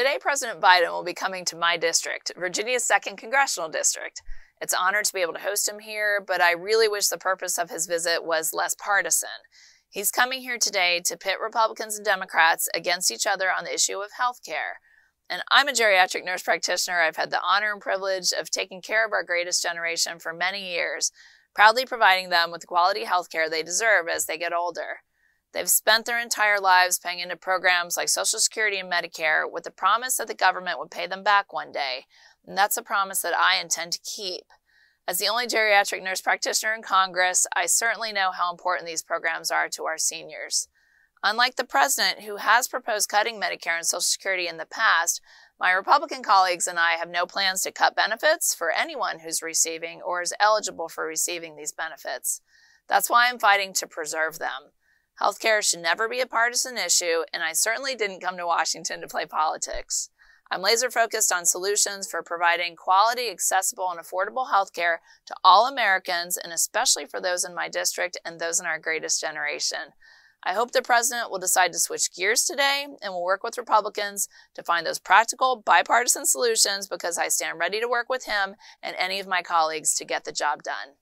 Today, President Biden will be coming to my district, Virginia's 2nd Congressional District. It's an honor to be able to host him here, but I really wish the purpose of his visit was less partisan. He's coming here today to pit Republicans and Democrats against each other on the issue of health care. And I'm a geriatric nurse practitioner. I've had the honor and privilege of taking care of our greatest generation for many years, proudly providing them with the quality health care they deserve as they get older. They've spent their entire lives paying into programs like Social Security and Medicare with the promise that the government would pay them back one day. And that's a promise that I intend to keep. As the only geriatric nurse practitioner in Congress, I certainly know how important these programs are to our seniors. Unlike the president, who has proposed cutting Medicare and Social Security in the past, my Republican colleagues and I have no plans to cut benefits for anyone who's receiving or is eligible for receiving these benefits. That's why I'm fighting to preserve them. Healthcare should never be a partisan issue, and I certainly didn't come to Washington to play politics. I'm laser focused on solutions for providing quality, accessible, and affordable healthcare to all Americans, and especially for those in my district and those in our greatest generation. I hope the president will decide to switch gears today and will work with Republicans to find those practical, bipartisan solutions because I stand ready to work with him and any of my colleagues to get the job done.